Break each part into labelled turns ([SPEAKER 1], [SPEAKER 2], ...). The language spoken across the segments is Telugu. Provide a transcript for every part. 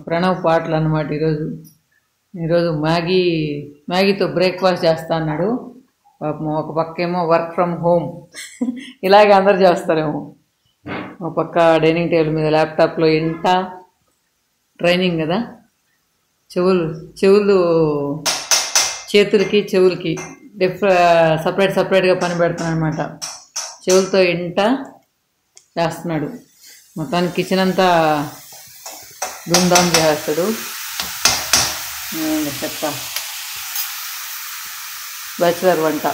[SPEAKER 1] ప్రణవ్ పాటలు అనమాట ఈరోజు. ఈరోజు మ్యాగీ మ్యాగీతో బ్రేక్ఫాస్ట్ చేస్తా అన్నాడు. పాపం ఒక పక్కేమో వర్క్ ఫ్రమ్ హోమ్. ఇలాగే అందరు చేస్తారేమో. ఒక పక్క డైనింగ్ టేబుల్ మీద ల్యాప్టాప్లో ఇంట ట్రైనింగ్ కదా. చెవులు చెవులు చేతులకి చెవులకి డిఫ్ సపరేట్ సపరేట్గా పని పెడుతున్నాడు అనమాట చెవులతో ఇంట చేస్తున్నాడు. మొత్తానికి కిచెన్ అంతా ధూమ్ధామ్ చేస్తాడు. చెప్తా. బ్యాచులర్ వంట.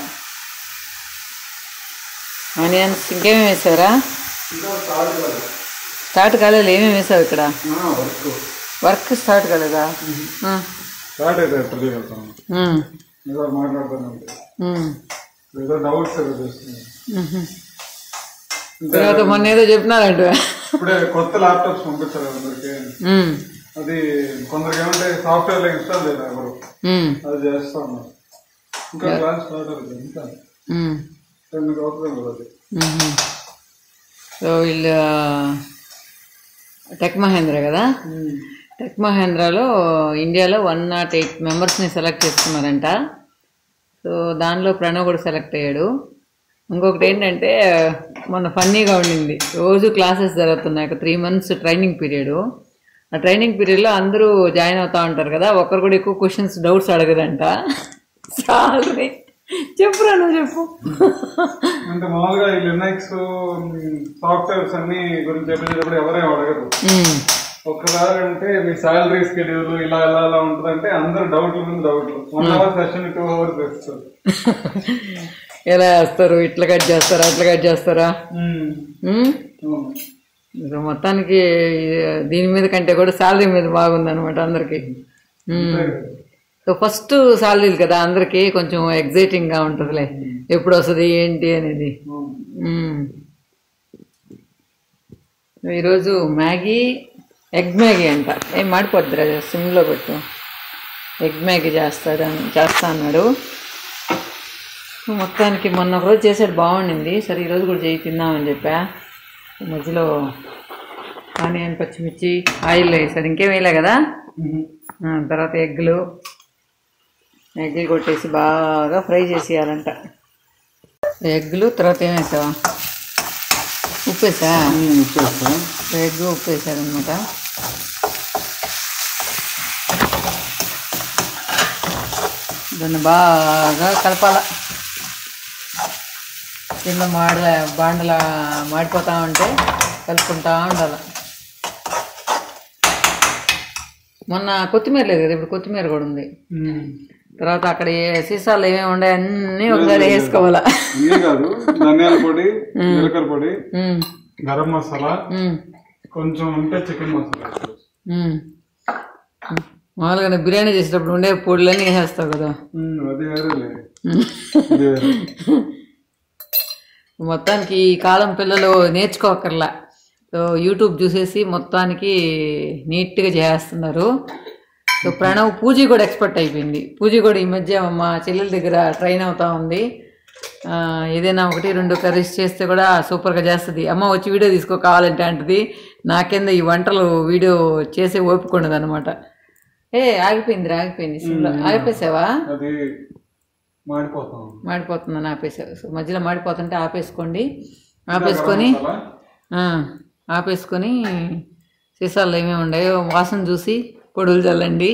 [SPEAKER 1] ఆనియన్స్ ఇంకేమేమి వేసారా స్టార్ట్ కాలేదు ఏమేమి వేసావు ఇక్కడ?
[SPEAKER 2] వర్క్.
[SPEAKER 1] స్టార్ట్ కాలేదా.
[SPEAKER 2] స్టార్ట్ అయితే డౌట్స్.
[SPEAKER 1] తర్వాత మొన్న ఏదో చెప్పినారంట.
[SPEAKER 2] ఇప్పుడే కొత్త ల్యాప్టాప్స్ పంపించారు అందరికి. అది కొందరికి ఏమంటే సాఫ్ట్వేర్లో ఇన్స్టాల్ చేయరు ఎవరు. అది చేస్తా ఉన్నారు. ఇంకా క్లాస్ స్టార్ట్ అవుతుంది ఇంకా. అవుతుంది కదా అది.
[SPEAKER 1] సో వీళ్ళు టెక్ మహేంద్ర కదా? టెక్ మహేంద్రలో ఇండియాలో వన్ నాట్ ఎయిట్ మెంబర్స్ని సెలెక్ట్ చేసుకున్నారంట. సో దానిలో ప్రణవ్ కూడా సెలెక్ట్ అయ్యాడు. ఇంకొకటి ఏంటంటే మొన్న ఫన్నీగా ఉండింది. రోజు క్లాసెస్ జరుగుతున్నాయి. ఒక త్రీ మంత్స్ ట్రైనింగ్ పీరియడ్ ఆ ట్రైనింగ్ పీరియడ్లో అందరూ జాయిన్ అవుతా ఉంటారు కదా ఒకరు కూడా ఎక్కువ క్వశ్చన్స్ డౌట్స్ అడగదంట. సాలరీ చెప్పురా నువ్వు చెప్పు.
[SPEAKER 2] అంటే మామూలుగా ఈ లినక్స్ సాఫ్ట్వేర్స్ అన్ని గురించి చెప్పేటప్పుడు ఎవరేం అడగరు.
[SPEAKER 1] మ్మ్.
[SPEAKER 2] ఒక్కసారి అంటే మీ శాలరీ స్కెడ్యూల్ ఇలా ఇలా ఇలా ఉంటుంది అంటే అందరు డౌట్ల మీద డౌట్లు one hour session two hours వేస్తారు
[SPEAKER 1] ఎలా వేస్తారు? ఇట్లా కట్ చేస్తారా? అట్లా కట్ చేస్తారా? మొత్తానికి దీని మీద కంటే కూడా శాలరీ మీద బాగుంది అనమాట అందరికి సో ఫస్ట్ శాలరీలు కదా అందరికి కొంచెం ఎగ్జైటింగ్గా ఉంటుందిలే. ఎప్పుడు వస్తుంది ఏంటి అనేది. ఈరోజు మ్యాగీ ఎగ్ మ్యాగీ అంట. ఏం మాడిపోద్దిరా సిమ్లో పెట్టు. ఎగ్ మ్యాగీ చేస్తాడు చేస్తా అన్నాడు. మొత్తానికి మొన్న ఒక రోజు చేసాడు బాగుండింది. సరే ఈరోజు కూడా చేయి తిందామని చెప్పా. మధ్యలో ఆనియన్ పచ్చిమిర్చి ఆయిల్ వేసాడు. ఇంకేం వేయలే కదా? తర్వాత ఎగ్లు ఎగ్లు కొట్టేసి బాగా ఫ్రై చేసేయాలంట. ఎగ్లు తర్వాత ఏం వేసావా? ఉప్పు వేసా.
[SPEAKER 2] ఇచ్చేస్తా.
[SPEAKER 1] ఎగ్ ఉప్పు వేసారనమాట దాన్ని బాగా కలపాల. కింద మాడల బాండల మాడిపోతా ఉంటే కలుపుకుంటా ఉండాలి. మొన్న కొత్తిమీర లేదు కదా ఇప్పుడు కొత్తిమీర కూడా ఉంది. తర్వాత అక్కడ ఏ సీసాలు ఏమేమి ఉన్నాయి అన్నీ ఒకసారి వేసుకోవాలా.
[SPEAKER 2] కాదు ధనియాల పొడి జీలకర్ర పొడి గరం మసాలా కొంచెం ఉంటే చికెన్ మసాలా.
[SPEAKER 1] మామూలుగా బిర్యానీ చేసేటప్పుడు ఉండే పొడులన్నీ వేసేస్తావు కదా.
[SPEAKER 2] అది
[SPEAKER 1] మొత్తానికి ఈ కాలం పిల్లలు నేర్చుకోకర్లా. సో యూట్యూబ్ చూసేసి మొత్తానికి నీట్గా చేస్తున్నారు. సో ప్రణవ్ పూజ కూడా ఎక్స్పర్ట్ అయిపోయింది. పూజ కూడా ఈ మధ్య మా చెల్లెల దగ్గర ట్రైన్ అవుతా ఉంది. ఏదైనా ఒకటి రెండు కర్రీస్ చేస్తే కూడా సూపర్గా చేస్తుంది. అమ్మ వచ్చి వీడియో తీసుకో కావాలంటే అంటది. నాకేందో ఈ వంటలు వీడియో చేసే ఓపిక ఉండదు అనమాట ఏ ఆగిపోయింది ఆగిపోయింది. సిమ్లో ఆగిపోసావా? మాడిపోతుందని ఆపేసావు సో మధ్యలో మాడిపోతుంటే ఆపేసుకోండి. ఆపేసుకొని ఆపేసుకొని సీసాల్లో ఏమేమి ఉన్నాయో వాసన చూసి పొడులు చల్లండి.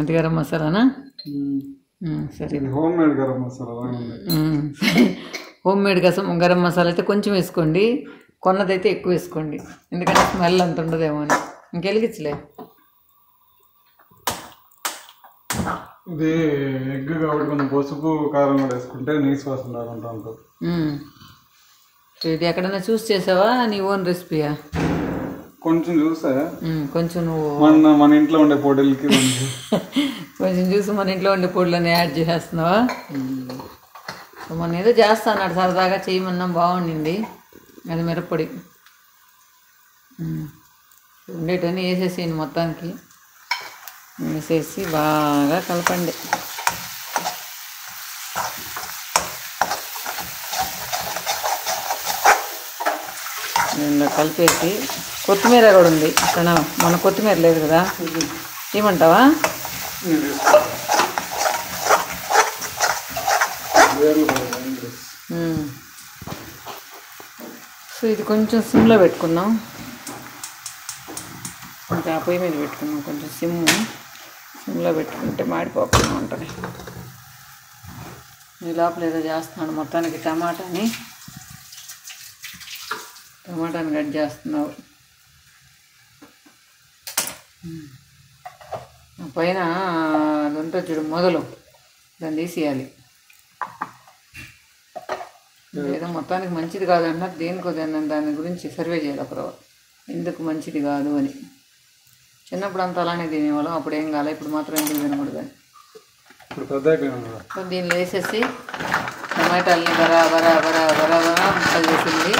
[SPEAKER 1] అది గరం మసాలానా? సరే.
[SPEAKER 2] Home made garam masala.
[SPEAKER 1] Home made గసం garam masala అయితే కొంచెం వేసుకోండి. కొన్నదైతే ఎక్కువ వేసుకోండి. ఎందుకంటే స్మెల్ అంత ఉండదేమో అని. ఇంకెలిగించలే
[SPEAKER 2] ఇది ఎగ్ కాబట్టి కొంచెం పసుపు కారం కూడా వేసుకుంటే నీసు వాసన రాకుండా ఉంటుంది
[SPEAKER 1] ఇది ఎక్కడైనా చూస్ చేసావా? నీ ఓన్ రెసిపీయా?
[SPEAKER 2] కొంచెం
[SPEAKER 1] ఉమ్, కొంచెం నువ్వు
[SPEAKER 2] మన మన ఇంట్లో ఉండే పొడిలకి
[SPEAKER 1] కొంచెం. చూసి మన ఇంట్లో ఉండే పొడులని యాడ్ చేసేస్తున్నావా? మొన్న ఏదో చేస్తా అన్నాడు సరదాగా చేయమన్నాం బాగుండింది. అది మిరప్పొడి. ఉండేటన్నీ వేసేసేయండి మొత్తానికి. వేసేసి బాగా కలపండి. దీనిలో కలిపేసి కొత్తిమీర కూడా ఉంది. ఇక్కడ మన కొత్తిమీర లేదు కదా. ఏమంటావా? సో ఇది కొంచెం సిమ్లో పెట్టుకుందాం. ఇంకా పొయ్యి మీద పెట్టుకున్నాం కొంచెం సిమ్ సిమ్లో పెట్టుకుంటే మాడిపోకుండా ఉంటుంది. ఈ లోపల ఏదో చేస్తున్నాడు మొత్తానికి టమాటాని. టమాటాని కట్ చేస్తున్నావు. పైన అది ఉంటుంది చూడు మొదలు. దాన్ని తీసేయాలి. ఏదో మొత్తానికి మంచిది కాదు అన్నారు దేనికో దాన్ని దాని గురించి సర్వే చేయాలి ఒకరు ఎందుకు మంచిది కాదు అని. చిన్నప్పుడు అంతా అలానే తినేవాళ్ళం అప్పుడు ఏం కాలే ఇప్పుడు మాత్రం ఎందుకు తినకూడదు
[SPEAKER 2] ఇప్పుడు పెద్ద
[SPEAKER 1] దీనిలో వేసేసి టమాటాలని బరా బరా బరా బరా బరా ముక్కలు చేసింది.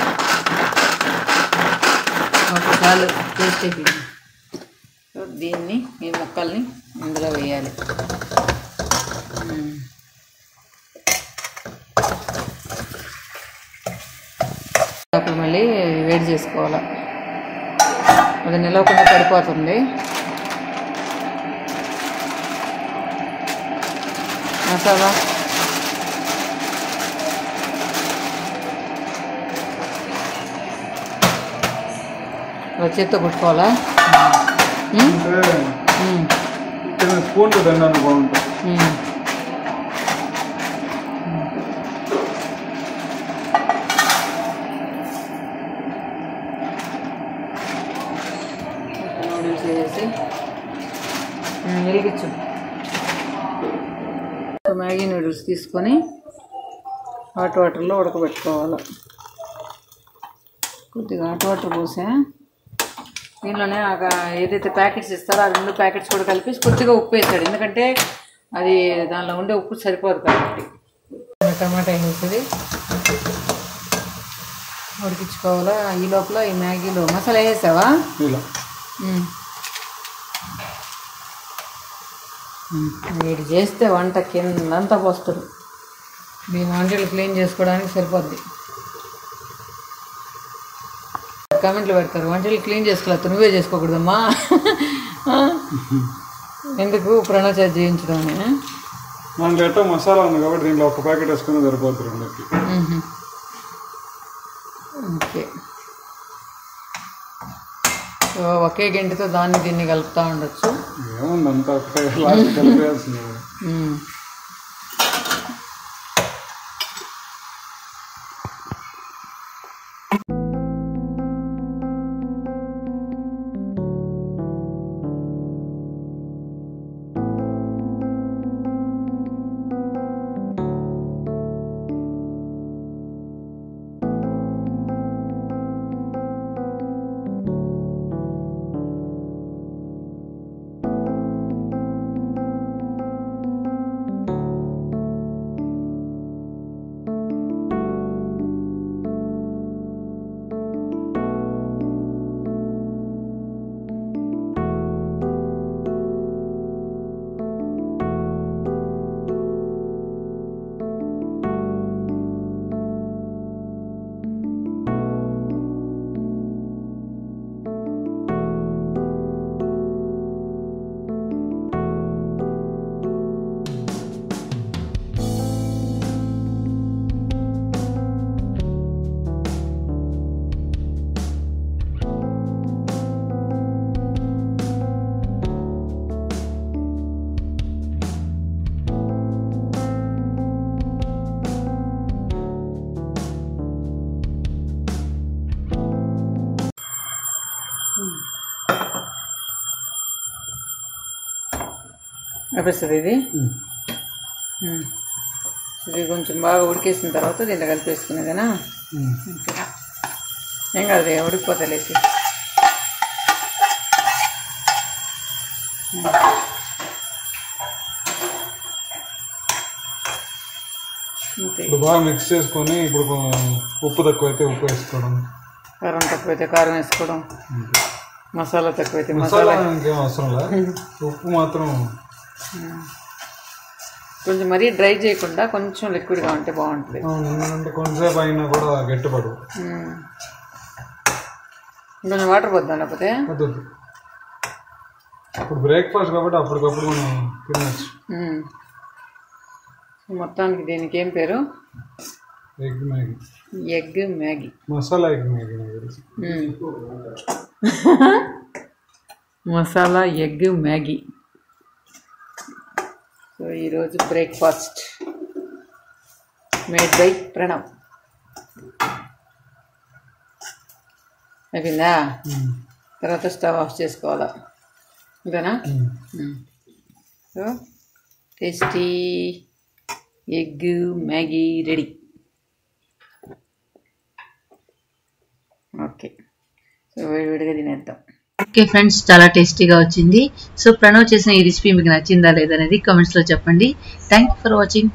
[SPEAKER 1] ఒకసారి టేస్ట్ అయిపోయింది సో దీన్ని ఈ ముక్కల్ని ఇందులో వేయాలి. మళ్ళీ వేడి చేసుకోవాలి. అది నిలవకుండా పడిపోతుంది. మసాలా చేత్తో కొట్టుకోవాలా? మ్మ్?
[SPEAKER 2] అంటే
[SPEAKER 1] మ్మ్.
[SPEAKER 2] చిన్న స్పూన్ తిన్నాను బాగుంటుంది.
[SPEAKER 1] వెలిగించు. మ్యాగీ నూడిల్స్ తీసుకొని హాట్ వాటర్లో ఉడకబెట్టుకోవాలి. కొద్దిగా హాట్ వాటర్ పోసా. దీనిలోనే ఏదైతే ప్యాకెట్స్ ఇస్తారో ఆ రెండు ప్యాకెట్స్ కూడా కలిపి కొద్దిగా ఉప్పు వేసాడు ఎందుకంటే అది దానిలో ఉండే ఉప్పు సరిపోదు కాబట్టి. టమాటా వేసేది? ఉడికించుకోవాలా? ఈ లోపల ఈ మ్యాగీలో మసాలా వేసావా వీడు చేస్తే వంట కిందంతా పోస్తాడు దీని వంటలు క్లీన్ చేసుకోవడానికి సరిపోద్ది. కామెంట్లు పెడతారు వంటలు క్లీన్ చేసుకోలేదు నువ్వే చేసుకోకూడదమ్మా? ఎందుకు ప్రణాచార్య చేయించడం అని?
[SPEAKER 2] మనకి ఎట్టో మసాలా ఉంది కాబట్టి దీంట్లో ఒక ప్యాకెట్ వేసుకుని సరిపోతుంది
[SPEAKER 1] సో ఒకే గంటతో దాన్ని దీన్ని కలుపుతూ ఉండొచ్చు.
[SPEAKER 2] ఏముంది అంతా ఒకటే లాస్ట్ కలిపేయాల్సింది.
[SPEAKER 1] అనిపిస్తుంది ఇది. ఇది కొంచెం బాగా ఉడికేసిన తర్వాత దీంట్లో కలిపేసుకునేదేనా? ఏం కాదు ఉడికిపోతా లేచి.
[SPEAKER 2] ఇప్పుడు బాగా మిక్స్ చేసుకొని ఇప్పుడు ఉప్పు తక్కువైతే ఉప్పు వేసుకోవడం.
[SPEAKER 1] కారం తక్కువైతే కారం వేసుకోవడం మసాలా తక్కువైతే
[SPEAKER 2] మసాలా ఇంకేం అవసరం లేదు ఉప్పు మాత్రం
[SPEAKER 1] కొంచెం మరీ డ్రై చేయకుండా కొంచెం లిక్విడ్గా ఉంటే బాగుంటుంది.
[SPEAKER 2] ఎందుకంటే కొంచెంసేపు అయినా కూడా గట్టిపడు.
[SPEAKER 1] కొంచెం వాటర్ పోద్దాం లేకపోతే.
[SPEAKER 2] అప్పుడు బ్రేక్ఫాస్ట్ కాబట్టి అప్పటికప్పుడు మనం తినచ్చు.
[SPEAKER 1] మొత్తానికి దీనికి ఏం పేరు?
[SPEAKER 2] Egg Maggi
[SPEAKER 1] egg Maggi
[SPEAKER 2] masala egg Maggi నాకు తెలిసి
[SPEAKER 1] మ్మ్. మసాలా ఎగ్ మ్యాగీ సో ఈరోజు బ్రేక్ఫాస్ట్ మేడ్ బై ప్రణవ్ అయిపోయిందా
[SPEAKER 2] మ్మ్.
[SPEAKER 1] తర్వాత స్టవ్ ఆఫ్ చేసుకోవాలా? అంతేనా
[SPEAKER 2] మ్మ్.
[SPEAKER 1] So tasty egg Maggi ready okay. So విడిగా తినేద్దాం.
[SPEAKER 3] ఓకే ఫ్రెండ్స్ చాలా టేస్టీగా వచ్చింది. సో ప్రణవ్ చేసిన ఈ రెసిపీ మీకు నచ్చిందా లేదనేది కామెంట్స్లో చెప్పండి. Thank you for watching